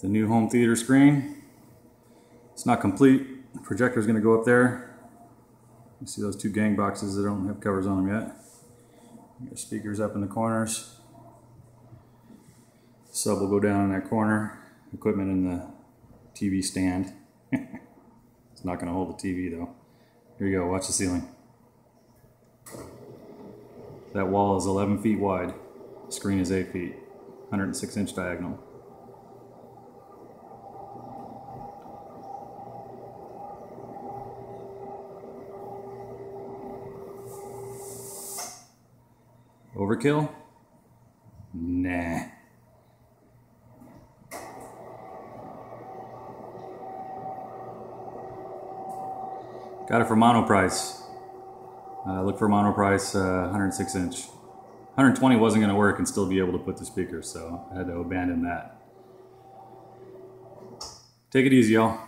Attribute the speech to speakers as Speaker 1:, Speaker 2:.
Speaker 1: the new home theater screen. It's not complete. The projector is going to go up there. You see those two gang boxes that don't have covers on them yet. Your speakers up in the corners. Sub will go down in that corner. Equipment in the TV stand. it's not going to hold the TV though. Here you go, watch the ceiling. That wall is 11 feet wide. The screen is 8 feet. 106 inch diagonal. Overkill? Nah. Got it for Monoprice. Uh, look for Monoprice uh, 106 inch. 120 wasn't going to work and still be able to put the speakers, so I had to abandon that. Take it easy, y'all.